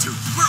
to!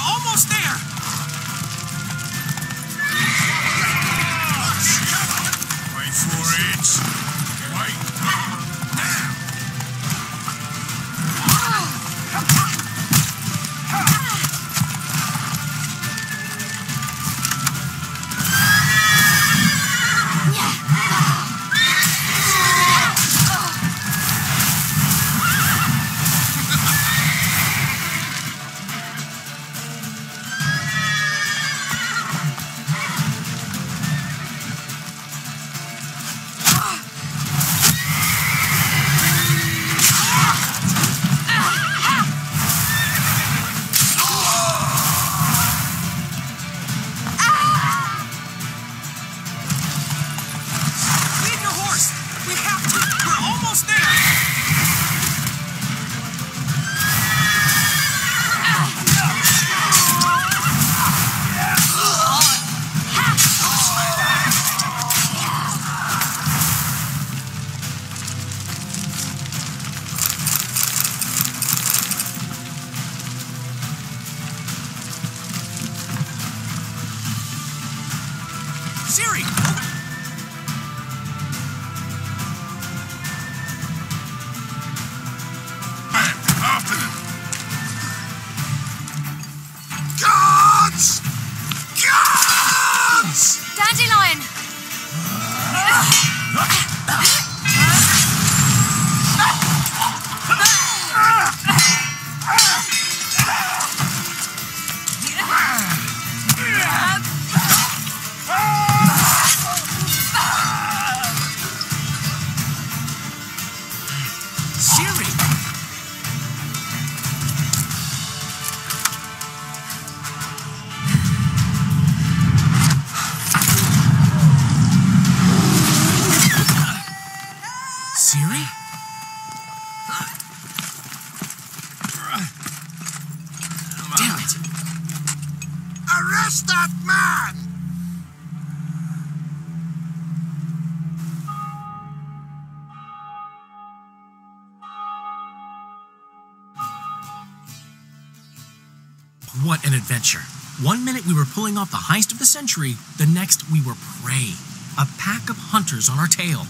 Adventure. One minute we were pulling off the heist of the century, the next we were prey. A pack of hunters on our tail.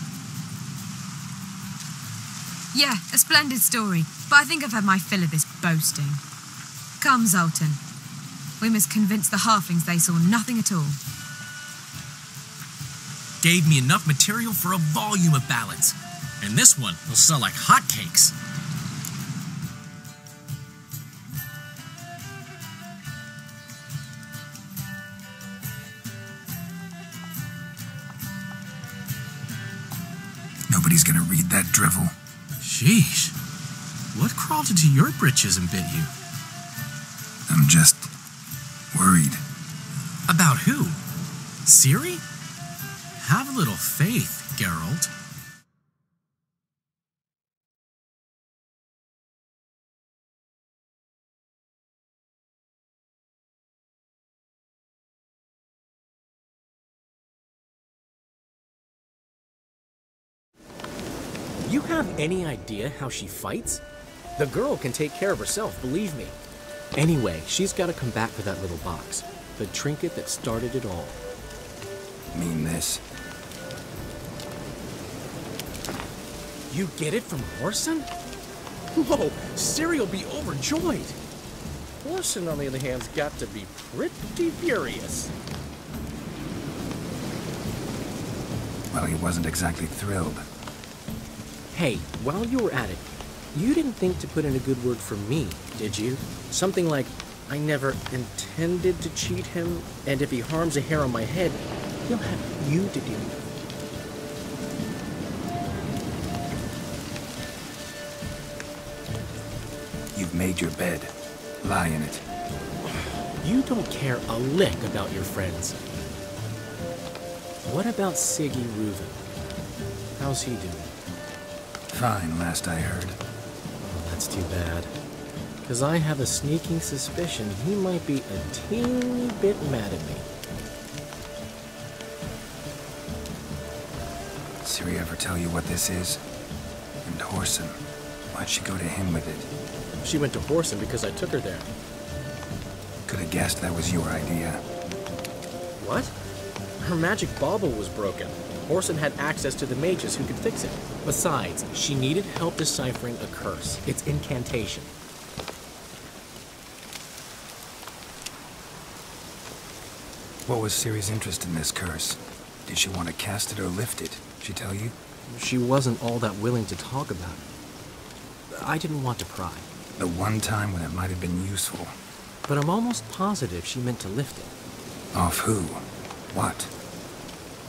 Yeah, a splendid story, but I think I've had my fill of this boasting. Come, Zoltan. We must convince the halflings they saw nothing at all. Gave me enough material for a volume of ballads. And this one will sell like hotcakes. That drivel. Sheesh. What crawled into your britches and bit you? I'm just worried. About who? Ciri? Have a little faith, any idea how she fights? The girl can take care of herself, believe me. Anyway, she's got to come back for that little box. The trinket that started it all. Mean this. You get it from Whoreson? Whoa, Ciri will be overjoyed. Whoreson, on the other hand, has got to be pretty furious. Well, he wasn't exactly thrilled. Hey, while you were at it, you didn't think to put in a good word for me, did you? Something like, I never intended to cheat him, and if he harms a hair on my head, he'll have you to deal with. You've made your bed. Lie in it. You don't care a lick about your friends. What about Sigi Reuven? How's he doing? Fine, last I heard. Oh, that's too bad. Because I have a sneaking suspicion he might be a teeny bit mad at me. Ciri ever tell you what this is? And Whoreson. Why'd she go to him with it? She went to Whoreson because I took her there. Could have guessed that was your idea. What? Her magic bauble was broken. Whoreson had access to the mages who could fix it. Besides, she needed help deciphering a curse. It's incantation. What was Ciri's interest in this curse? Did she want to cast it or lift it? She tell you? She wasn't all that willing to talk about it. I didn't want to pry, The one time when it might have been useful. but I'm almost positive she meant to lift it. Off who? What?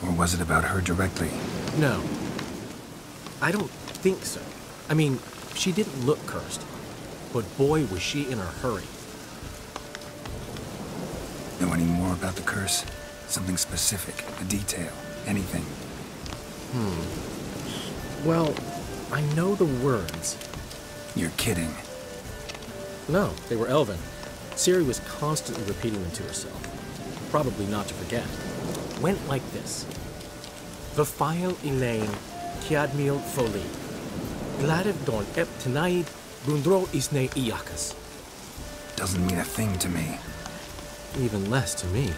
Or was it about her directly? No. I don't think so. I mean, she didn't look cursed. But boy, was she in a hurry. Know any more about the curse? Something specific, a detail, anything? Hmm. Well, I know the words. You're kidding. No, they were Elven. Ciri was constantly repeating them to herself. Probably not to forget. Went like this. Vafile Elaine, Kiadmil Foli. Gladev Don Ep Tenaid, Bundro Isne Iakas. Doesn't mean a thing to me. Even less to me.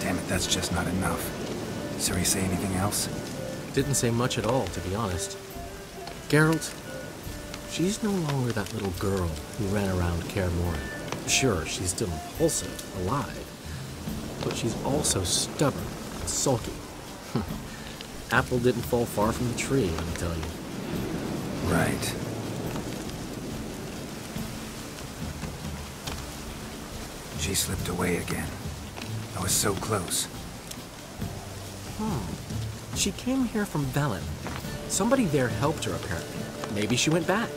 Damn it, that's just not enough. Ciri say anything else? Didn't say much at all, to be honest. Geralt, she's no longer that little girl who ran around Kaer Morhen. Sure, she's still impulsive, alive, but she's also stubborn and sulky. Apple didn't fall far from the tree, let me tell you. Right. She slipped away again. I was so close. Hmm. She came here from Velen. Somebody there helped her, apparently. Maybe she went back.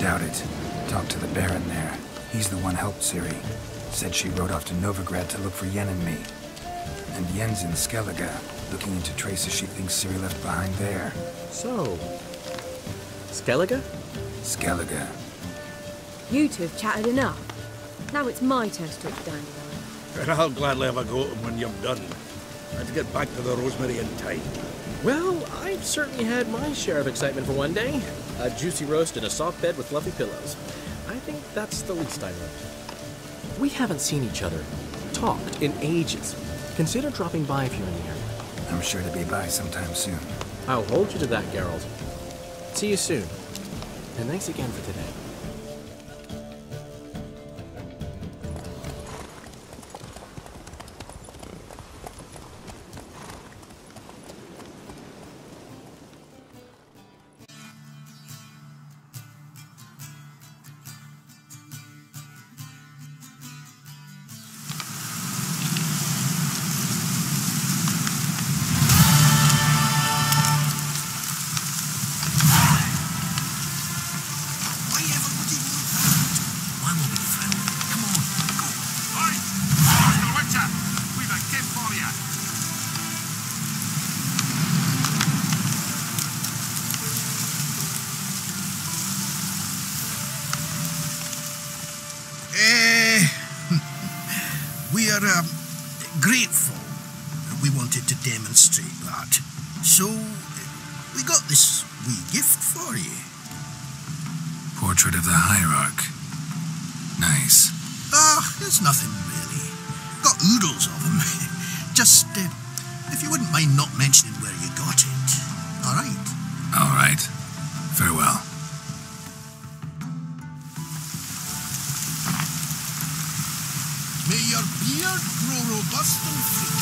Doubt it. Talked to the Baron there. He's the one helped Ciri. Said she rode off to Novigrad to look for Yen and me. And Yen's in Skellige, looking into traces she thinks Ciri left behind there. So, Skellige? Skellige. You two have chatted enough. Now it's my turn to talk to Dandelion. And I'll gladly have a go at 'em when you're done. I to get back to the Rosemary in time. Well, I've certainly had my share of excitement for one day. A juicy roast and a soft bed with fluffy pillows. I think that's the least I want. We haven't seen each other, talked in ages. Consider dropping by if you're in the area. I'm sure to be by sometime soon. I'll hold you to that, Geralt. See you soon. And thanks again for today. um, grateful. We wanted to demonstrate that. So, we got this wee gift for you. Portrait of the Hierarch. There's nothing really. Got oodles of them. Just, uh, if you wouldn't mind not mentioning where you got it. All right. All right. Farewell. May your beard grow robust and free.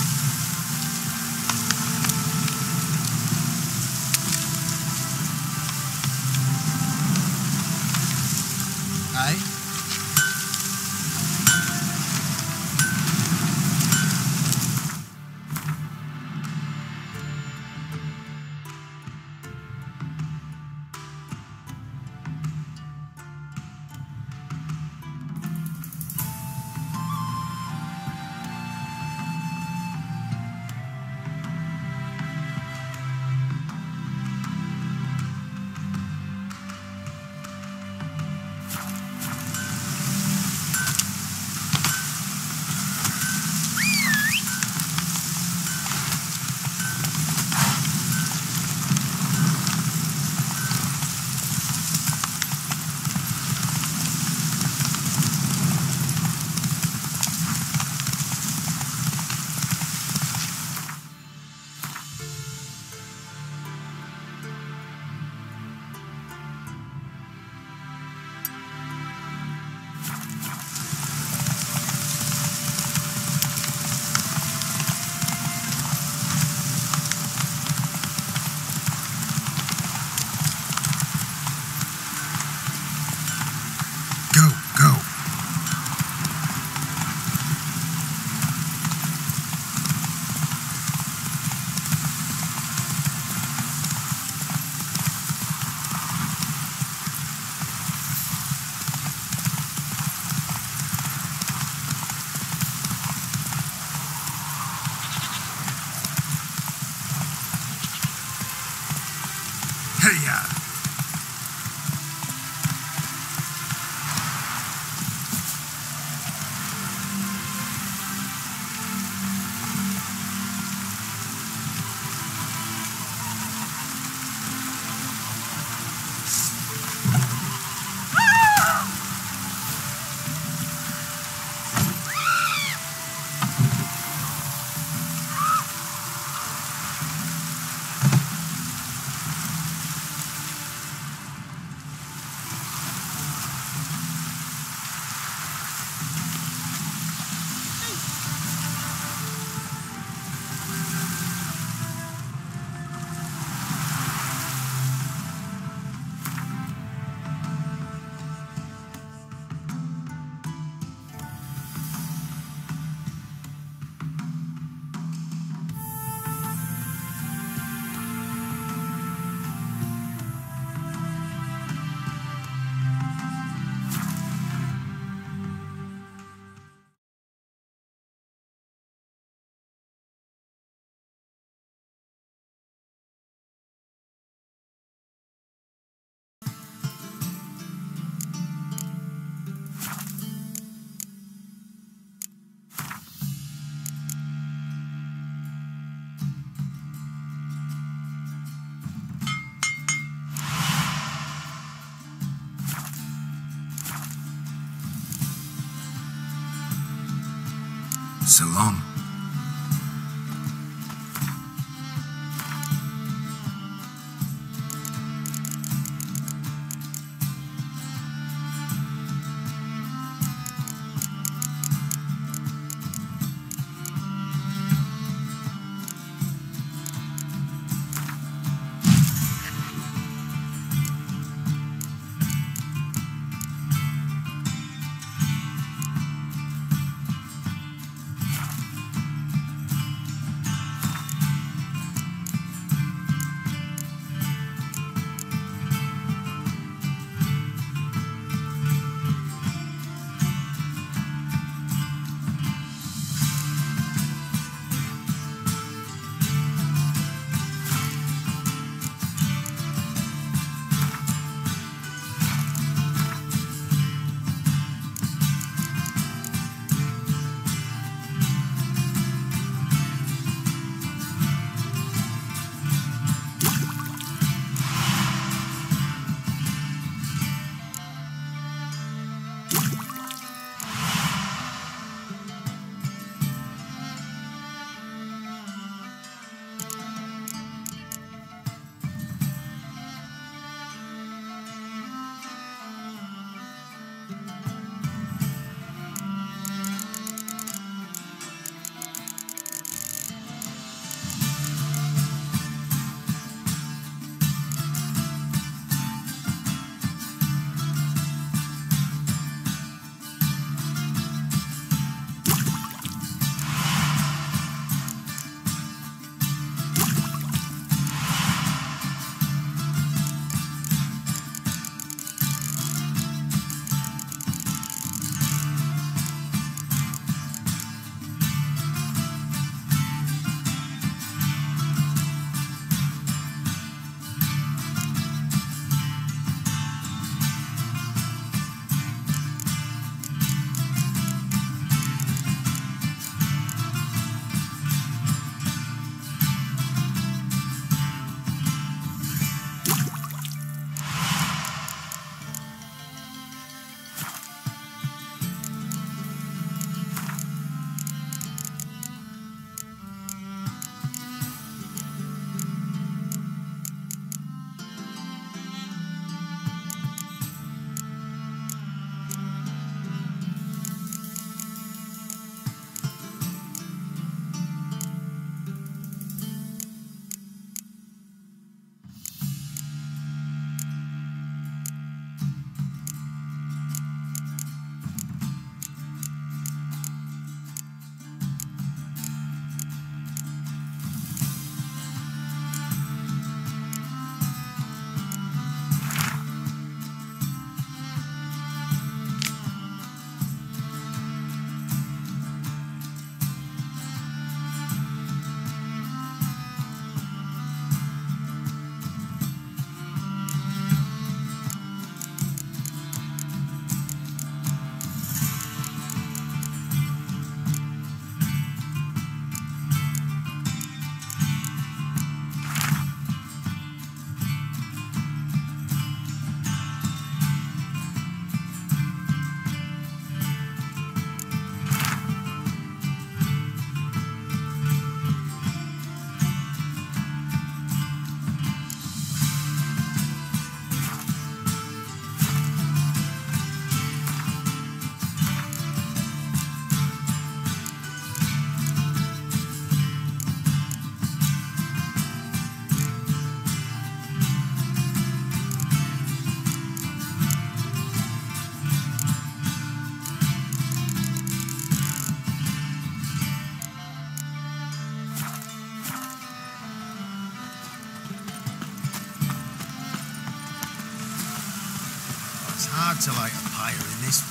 So to light a in this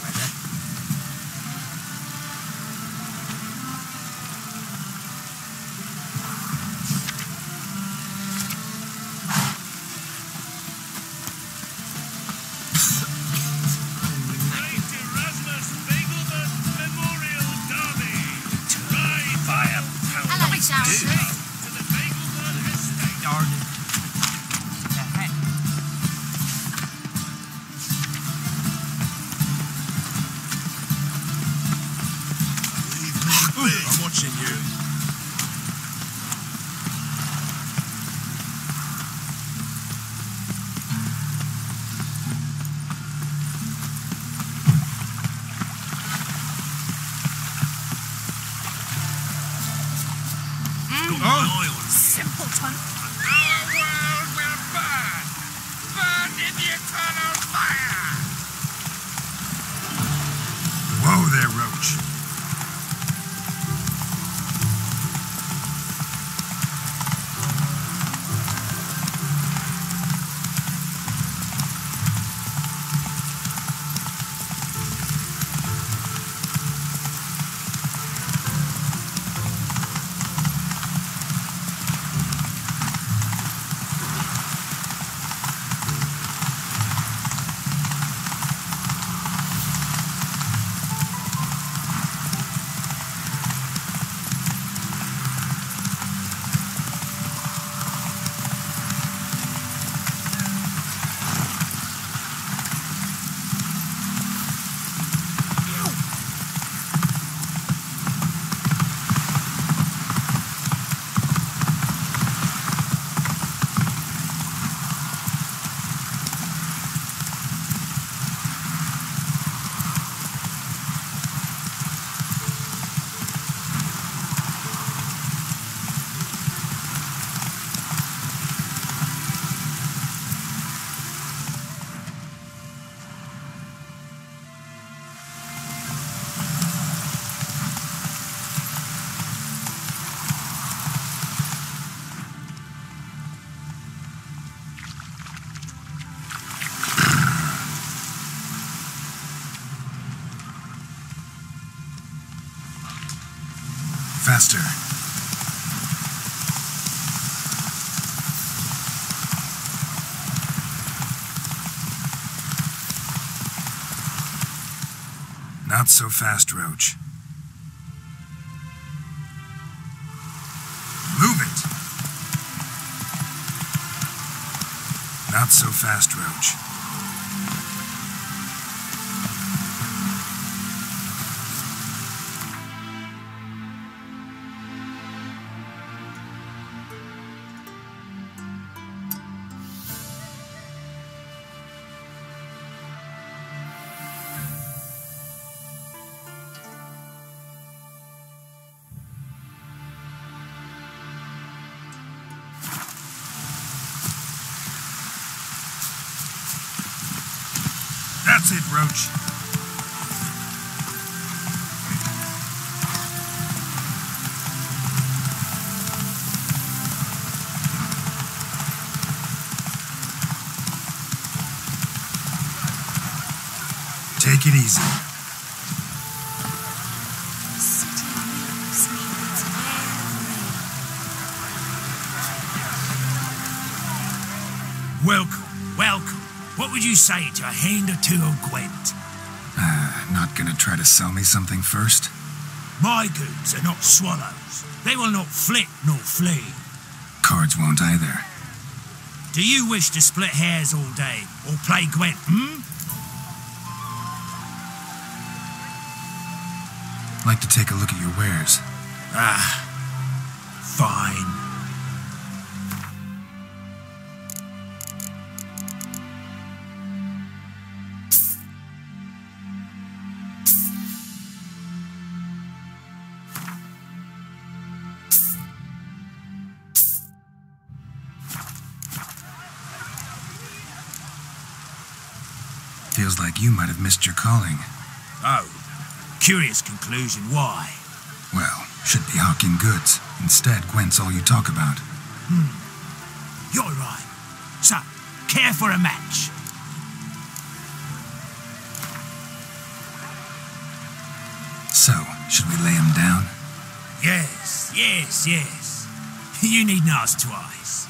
Not so fast, Roach. Move it! Not so fast, Roach. What would you say to a hand or two of Gwent? Not gonna try to sell me something first? My goods are not swallows. They will not flit nor flee. Cards won't either. Do you wish to split hairs all day or play Gwent, hmm? Like to take a look at your wares. Ah, calling. Oh, curious conclusion. Why? Well, should be hawking goods. Instead, Gwent's all you talk about. Hmm. You're right. So, care for a match? So, should we lay him down? Yes, yes, yes. You needn't ask twice.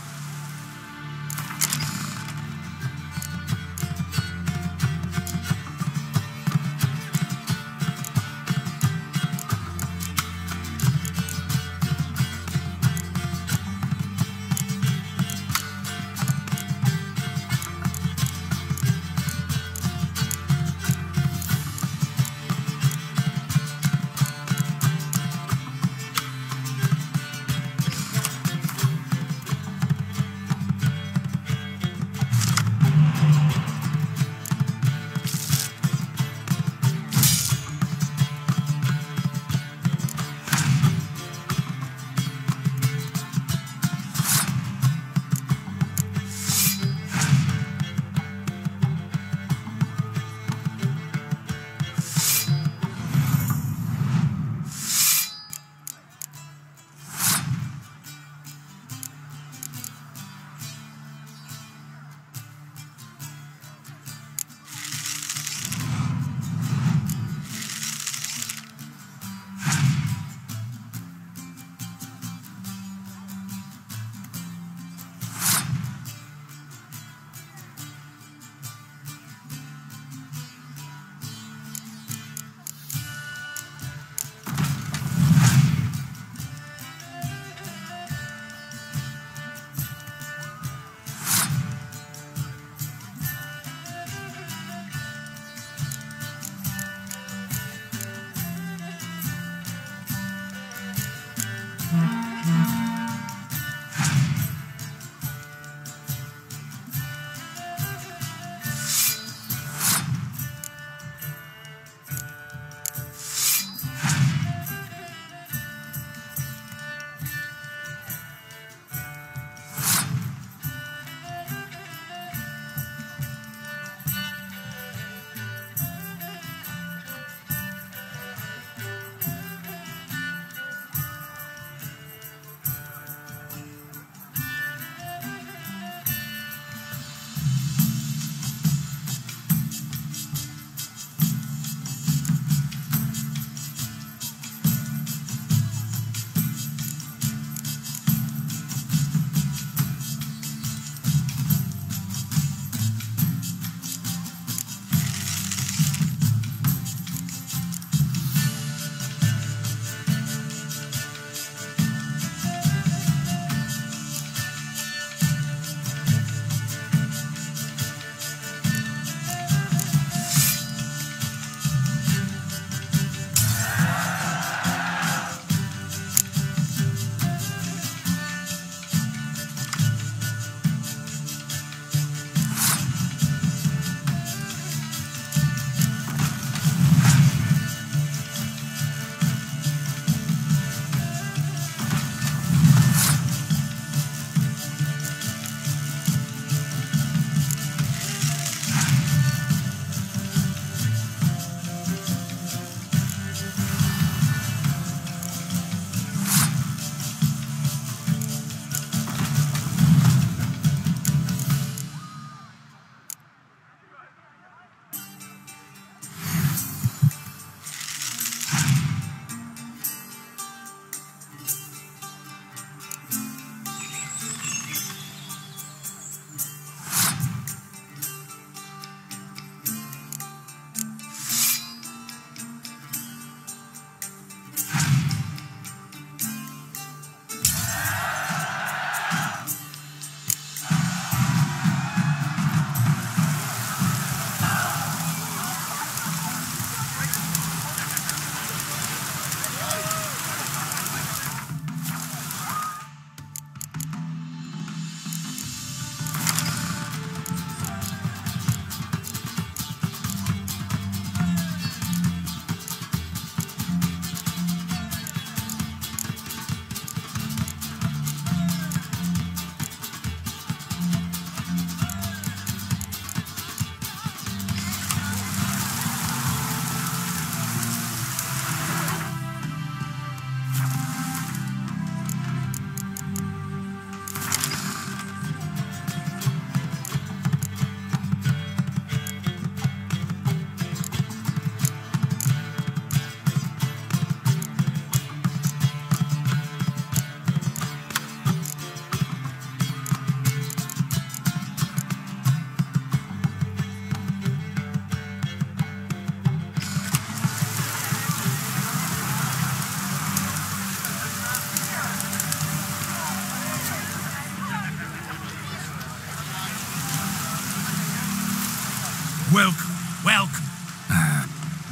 Welcome, welcome.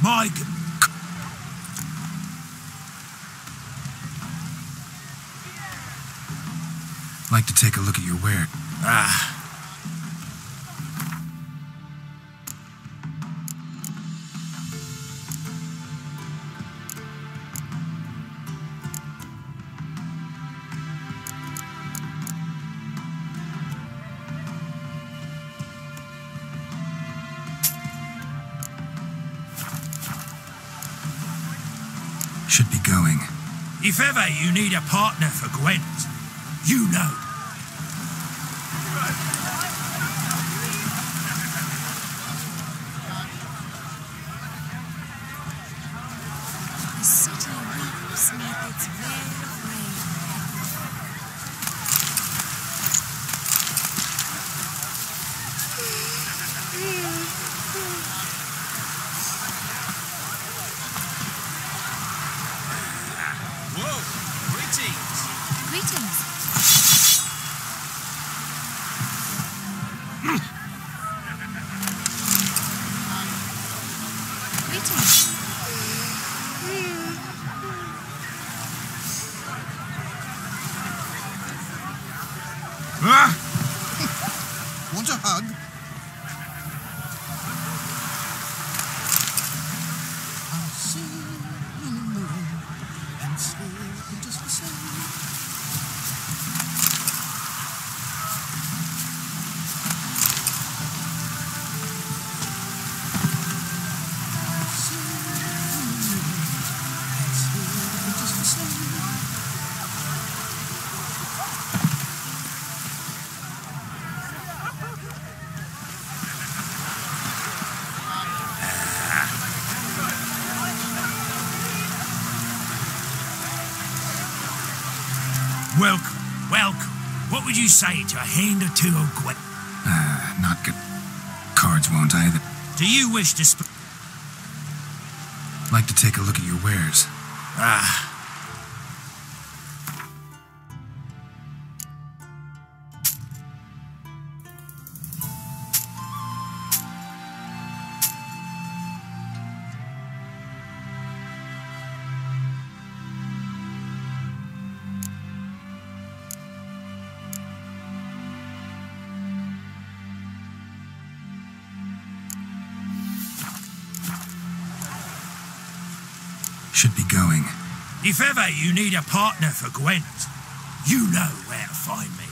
Mike, Like to take a look at your ware. ah, you need a partner for Gwent, you know. Wish to sp- Like to take a look at your wares. Should be going. if ever you need a partner for Gwent, you know where to find me.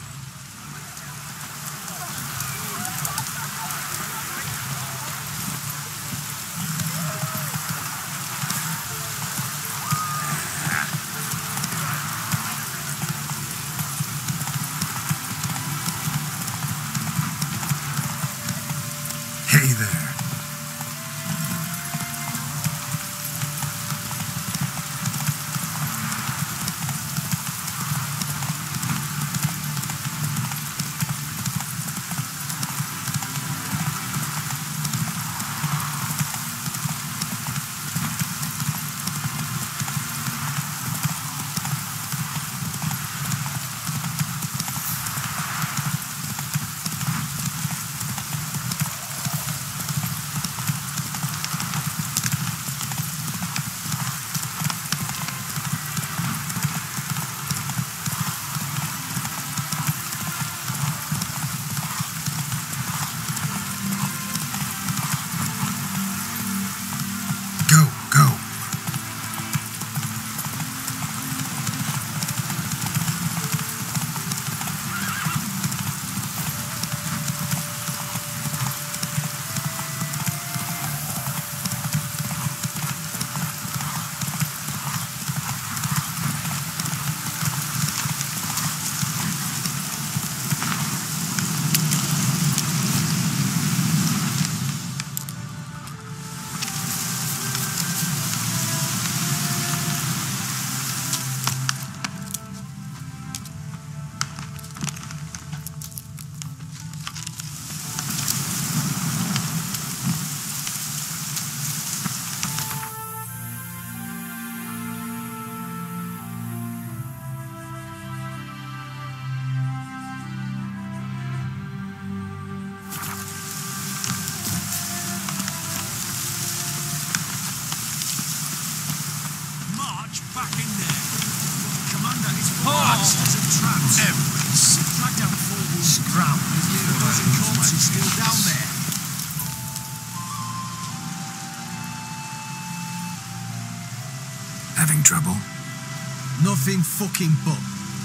Fucking but.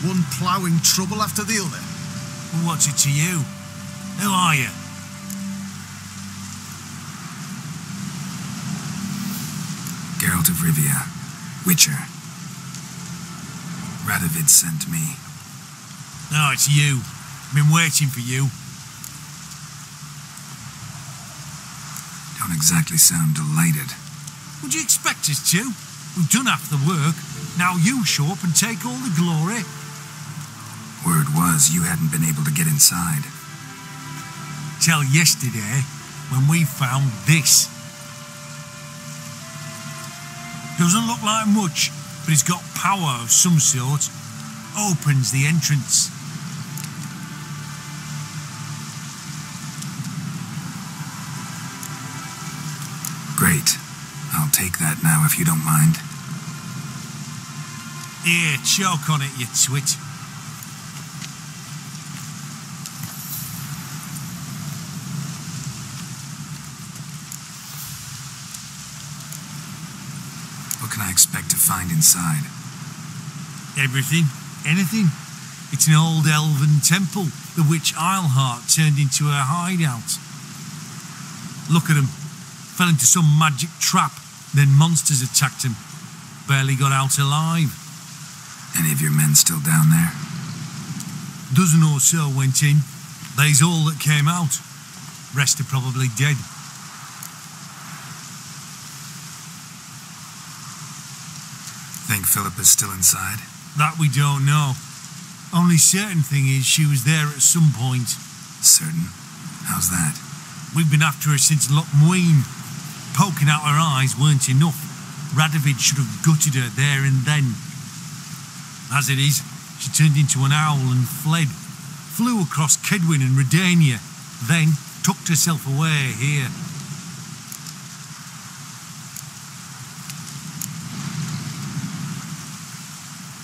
One ploughing trouble after the other. Well, what's it to you? Who are you? Geralt of Rivia. Witcher. Radovid sent me. No, it's you. I've been waiting for you. Don't exactly sound delighted. Would you expect us to? We've done half the work. Now you show up and take all the glory. Word was you hadn't been able to get inside. Till yesterday, when we found this. Doesn't look like much, but it's got power of some sort. Opens the entrance. Great. I'll take that now if you don't mind. Here, choke on it, you twit. What can I expect to find inside? Everything, anything. It's an old elven temple, the witch Eilhart turned into a hideout. Look at him. Fell into some magic trap, then monsters attacked him. Barely got out alive. Any of your men still down there? Dozen or so went in. They's all that came out. Rest are probably dead. Think Philippa is still inside? That we don't know. Only certain thing is she was there at some point. Certain? How's that? We've been after her since Loc Muinne. Poking out her eyes weren't enough. Radovid should have gutted her there and then. As it is, she turned into an owl and fled. Flew across Kaedwen and Redania, then tucked herself away here.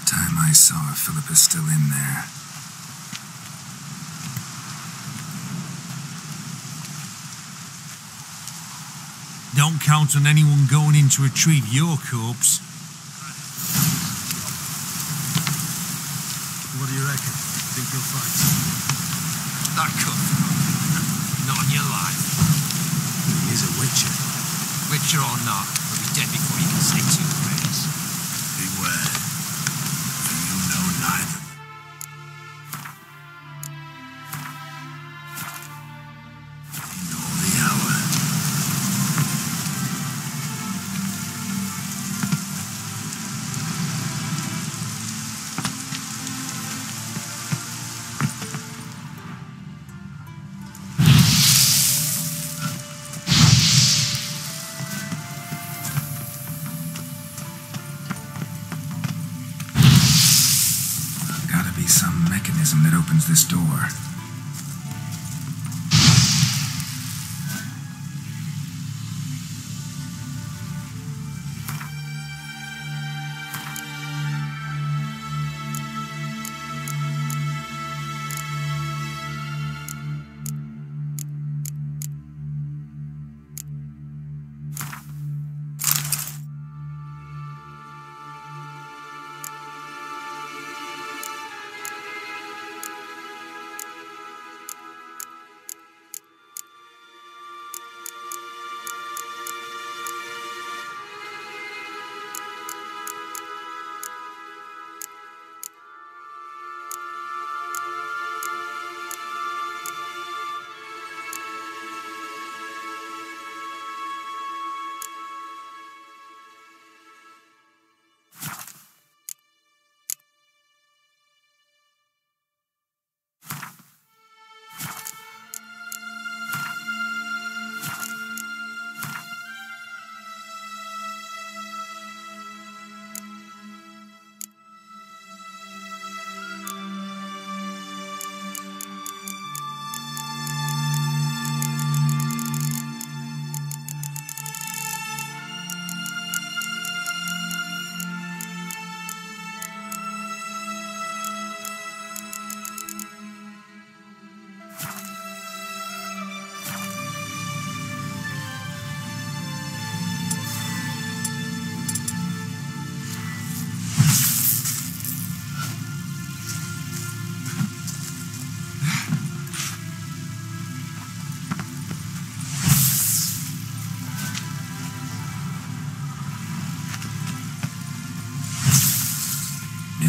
Time I saw her, Philippa is still in there. Don't count on anyone going in to retrieve your corpse. What do you reckon? Think you'll find? That could. Not on your life. He's a witcher. Witcher or not, he'll be dead before you can say two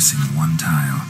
missing one tile.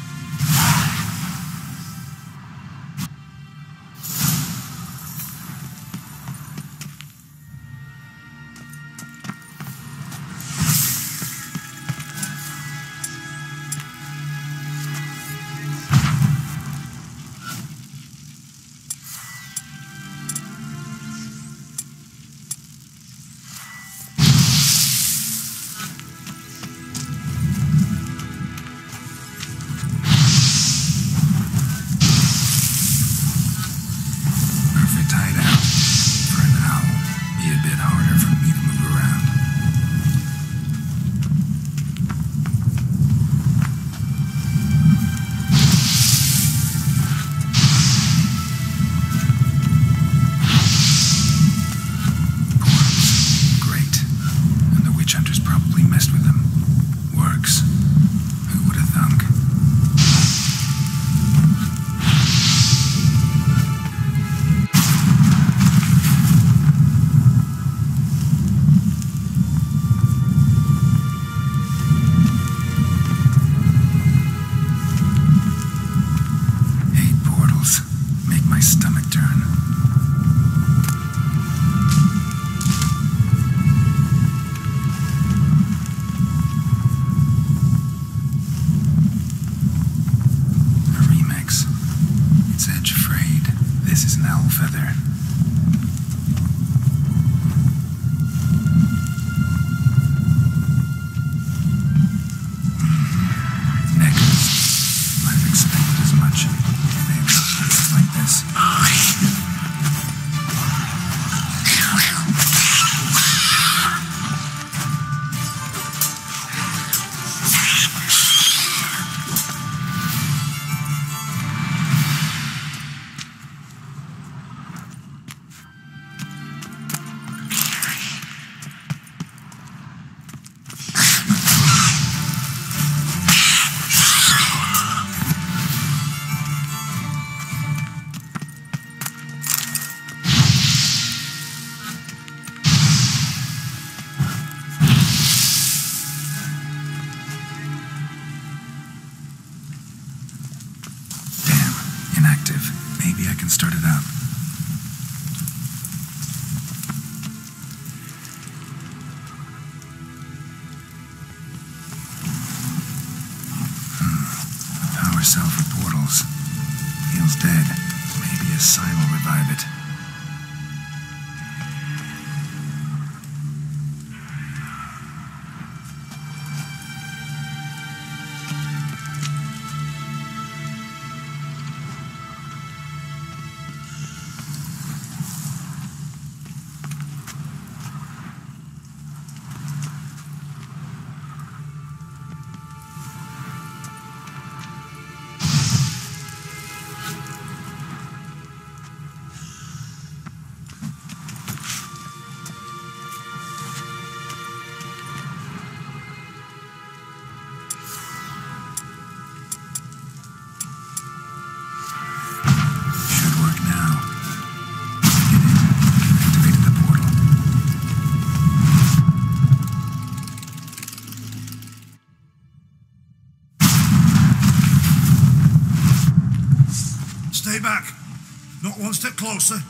Closer.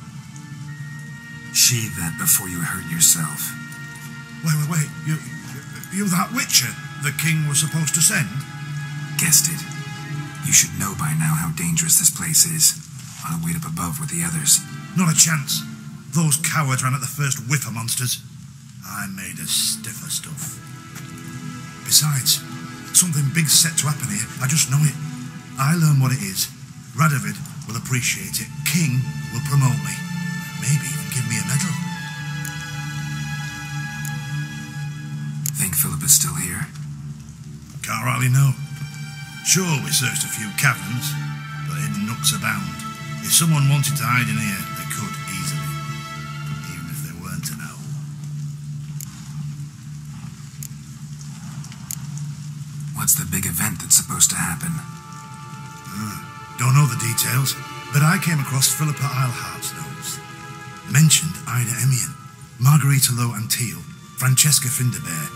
Sheathe that before you hurt yourself. Wait, wait, wait. You, you that Witcher the king was supposed to send? Guessed it. You should know by now how dangerous this place is. I'll wait up above with the others. Not a chance. Those cowards ran at the first whiffer monsters. I made a stiffer stuff. Besides, something big's set to happen here. I just know it. I learn what it is. Radovid will appreciate it. King will promote me. Maybe even give me a medal. Think Philippa is still here? Can't rightly know. Sure, we searched a few caverns, but hidden nooks abound. If someone wanted to hide in here, they could easily. Even if there weren't an owl. What's the big event that's supposed to happen? Hmm. Don't know the details, but I came across Philippa Eilhart's notes. Mentioned Ida Emean, Margarita Laux-Antille, Francesca Findabair,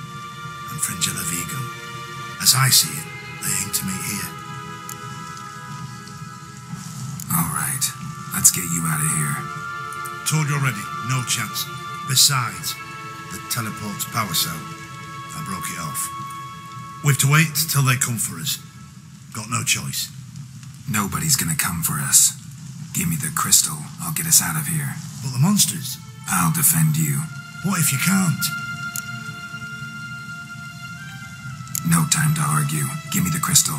and Fringilla Vigo. As I see it, They aim to meet here. All right, let's get you out of here. Told you already, no chance. Besides, the teleport's power cell. I broke it off. We've to wait till they come for us. Got no choice. Nobody's gonna come for us. Give me the crystal. I'll get us out of here. But the monsters? I'll defend you. What if you can't? No time to argue. Give me the crystal.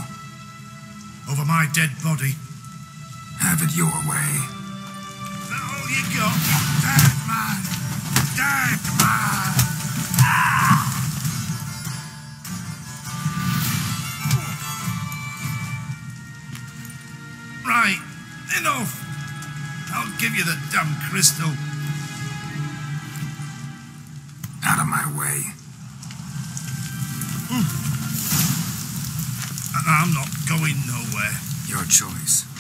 Over my dead body. Have it your way. That all you got? Dead man! Dead man! Ah! Right, enough! I'll give you the dumb crystal. Out of my way. And I'm not going nowhere. Your choice.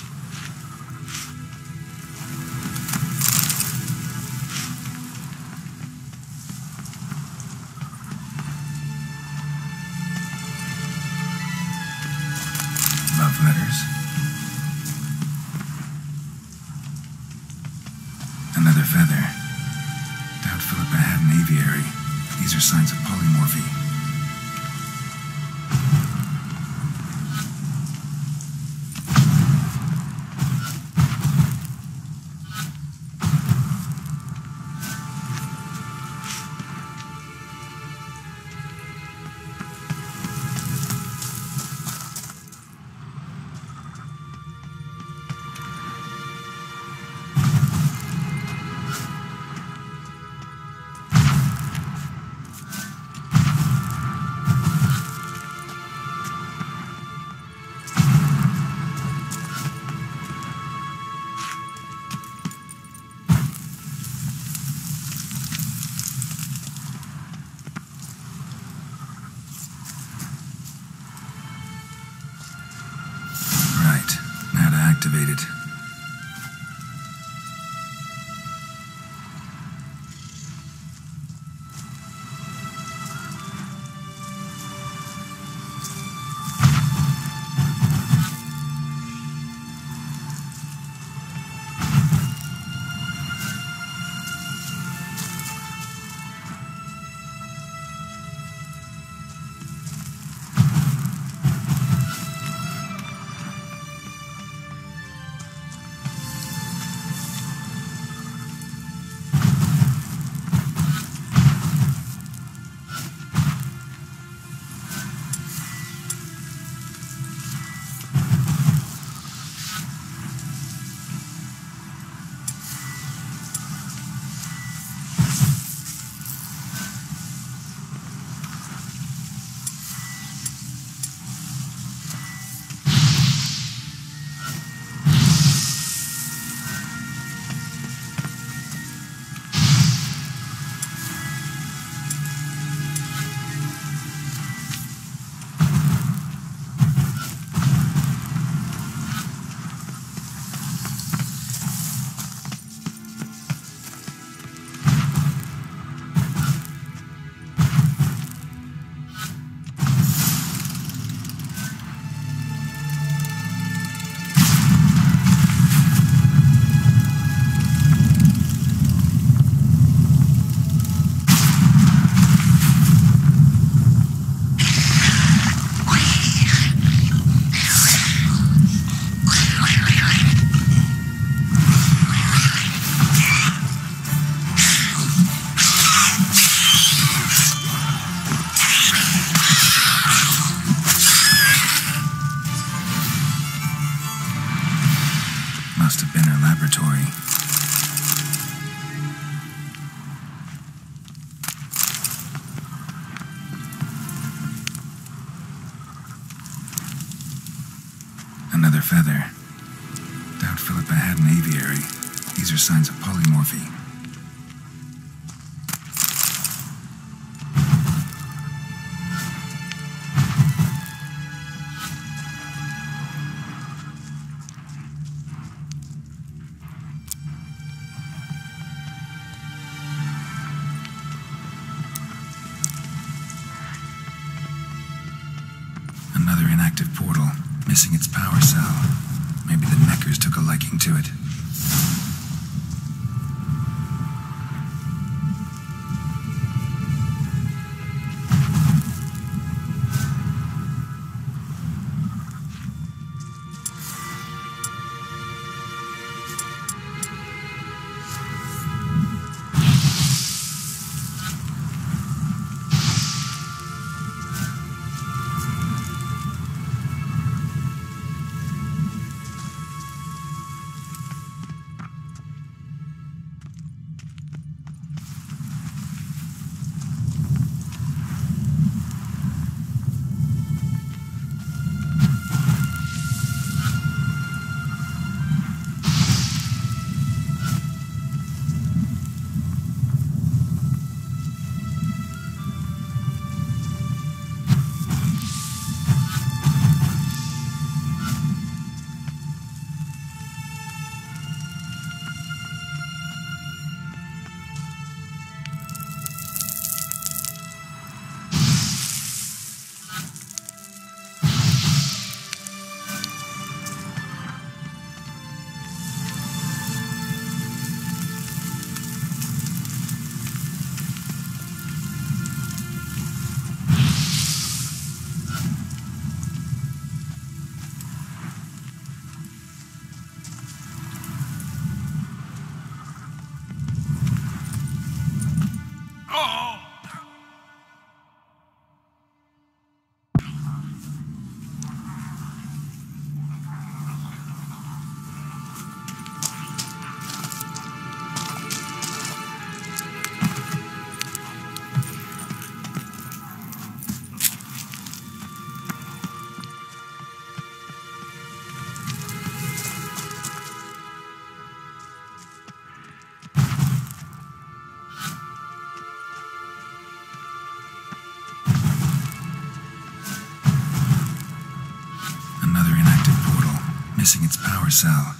Missing its power cell.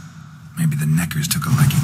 Maybe the Nekkers took a liking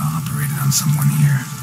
operated on someone here.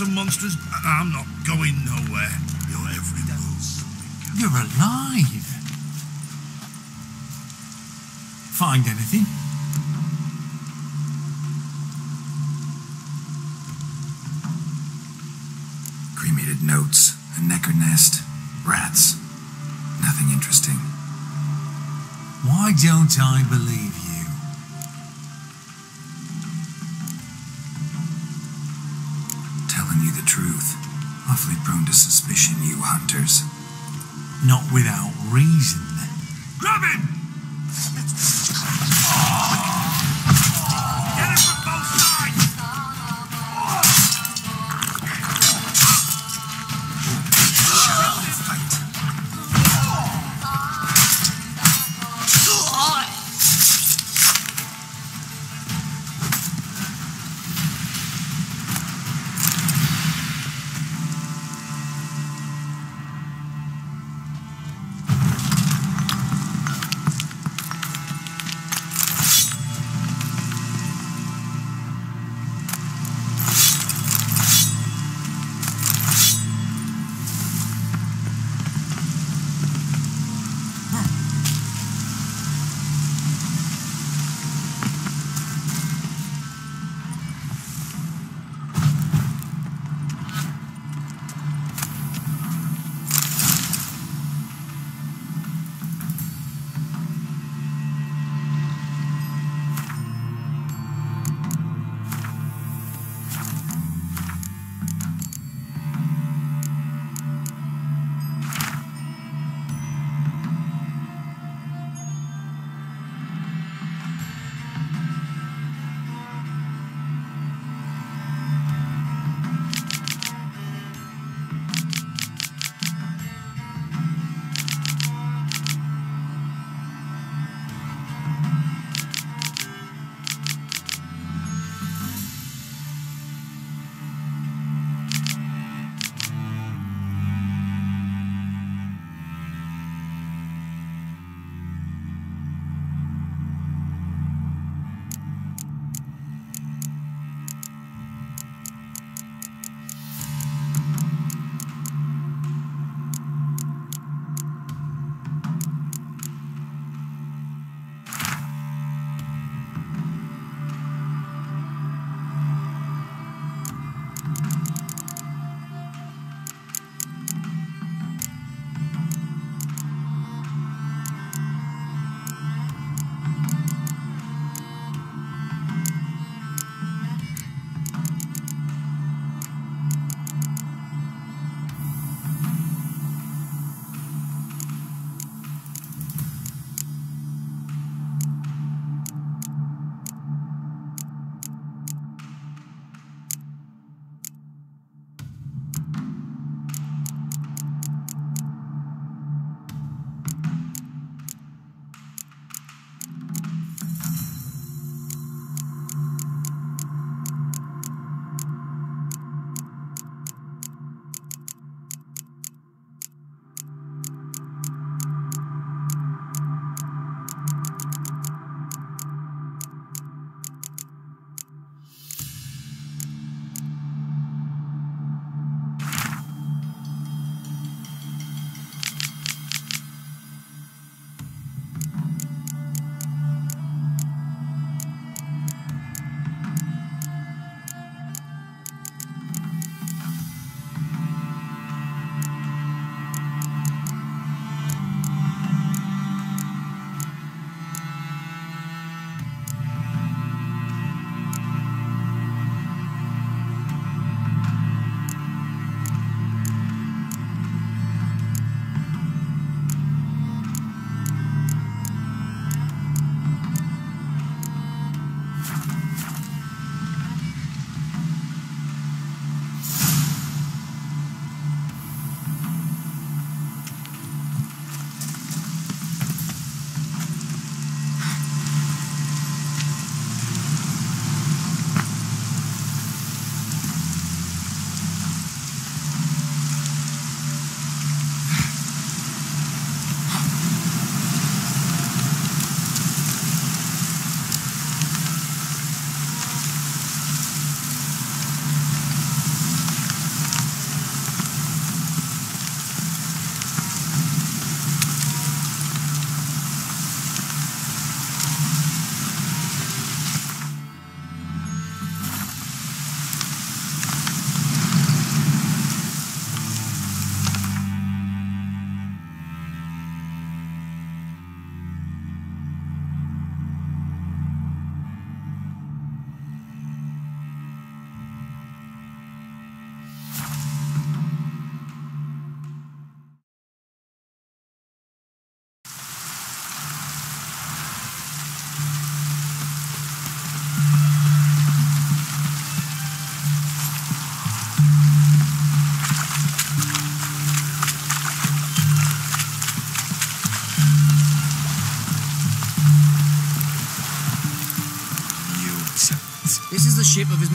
some monsters. I'm not going nowhere. Every move. You're alive. Find anything? Cremated notes, a nekker nest, rats. Nothing interesting. Why don't I believe hunters, not without reason.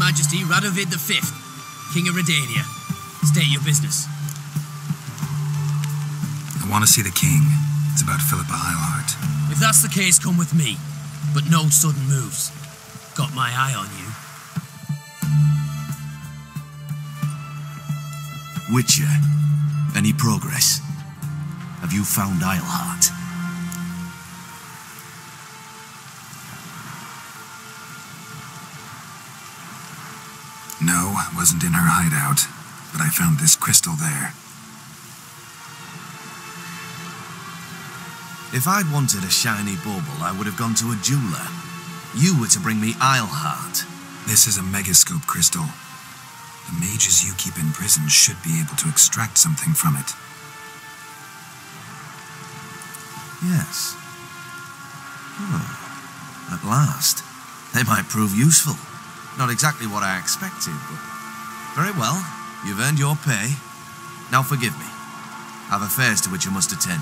Majesty Radovid V, King of Redania. State your business. I want to see the king. It's about Philippa Eilhart. If that's the case, come with me. But no sudden moves. Got my eye on you. Witcher, any progress? Have you found Eilhart? Wasn't in her hideout, but I found this crystal there. If I'd wanted a shiny bauble, I would have gone to a jeweler. You were to bring me Eilhart. This is a megascope crystal. The mages you keep in prison should be able to extract something from it. Yes. Oh, at last. They might prove useful. Not exactly what I expected, but... Very well. You've earned your pay. Now forgive me. I've affairs to which I must attend.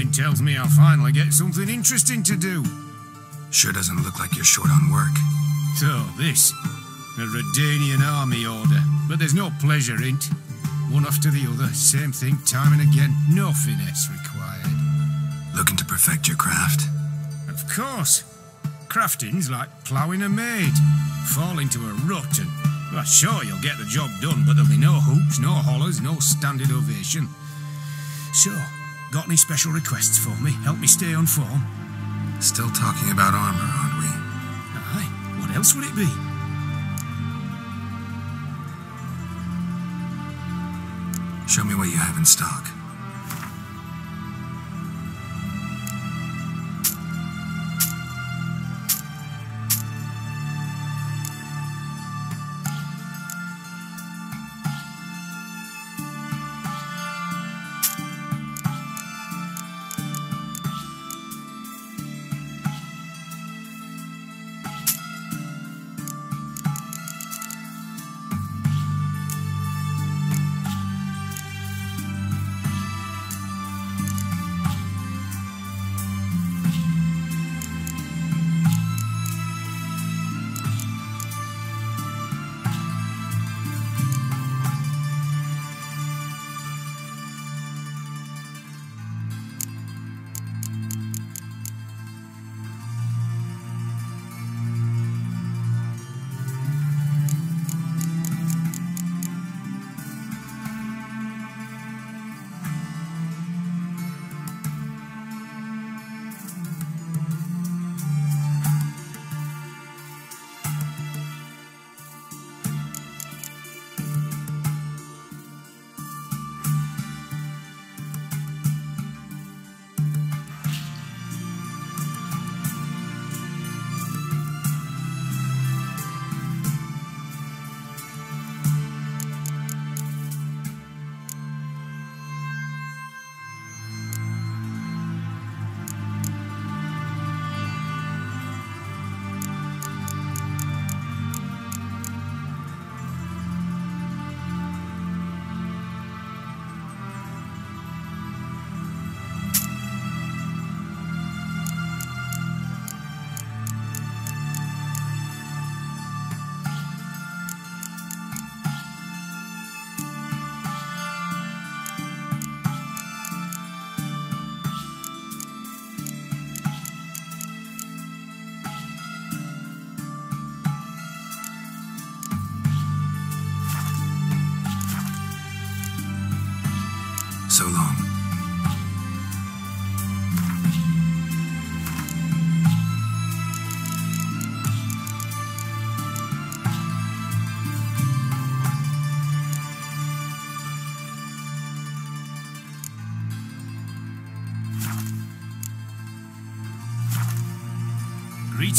Something tells me I'll finally get something interesting to do. Sure doesn't look like you're short on work. So, this. A Redanian army order. But there's no pleasure in't. One after the other, same thing time and again. No finesse required. Looking to perfect your craft? Of course. Crafting's like ploughing a maid. Fall into a rut and, well, sure, you'll get the job done, but there'll be no hoops, no hollers, no standing ovation. So, Got any special requests for me? Help me stay on form? Still talking about armor, aren't we? Aye. What else would it be? Show me what you have in stock.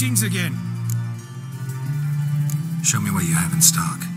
Greetings again. Show me what you have in stock.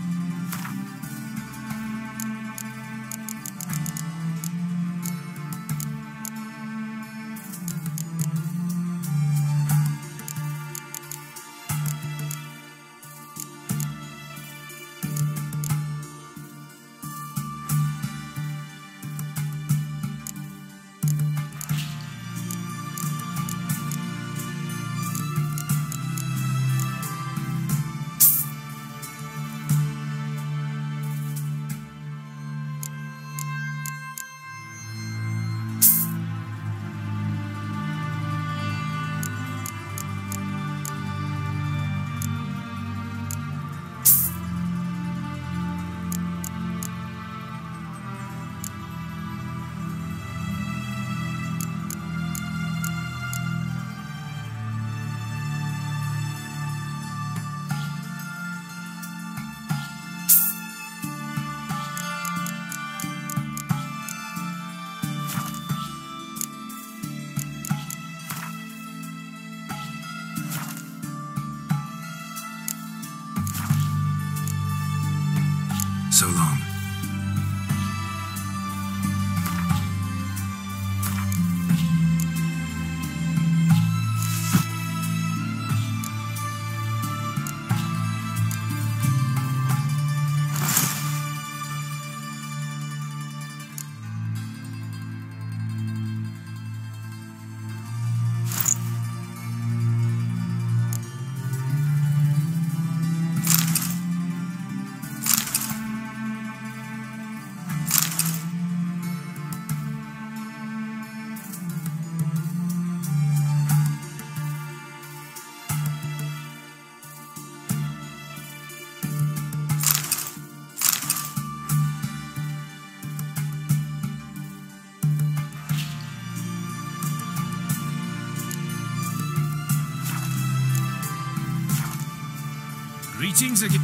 Meetings are... gi-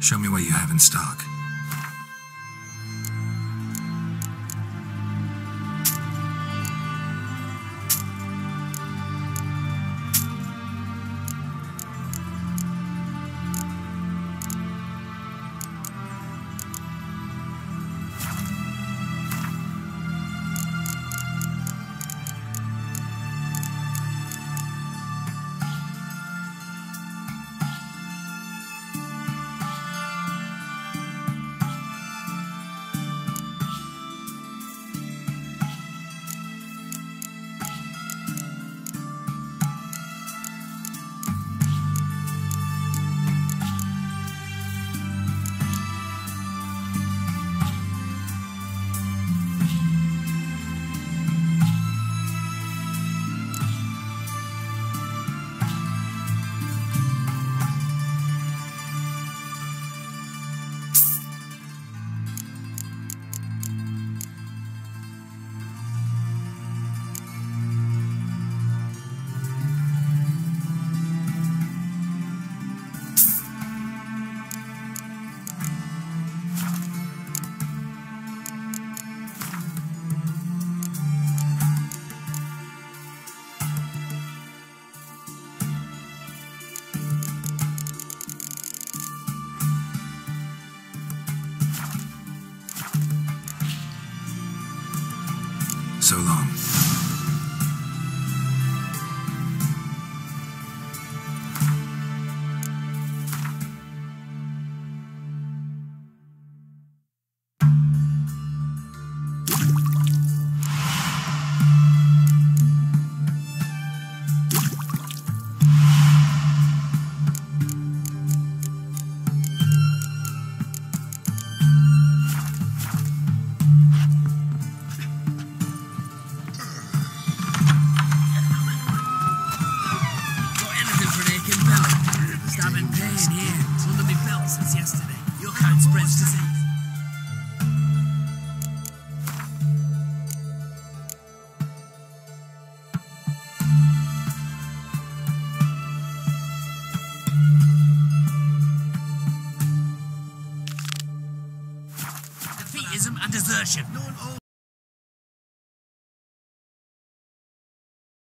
Show me what you have in stock.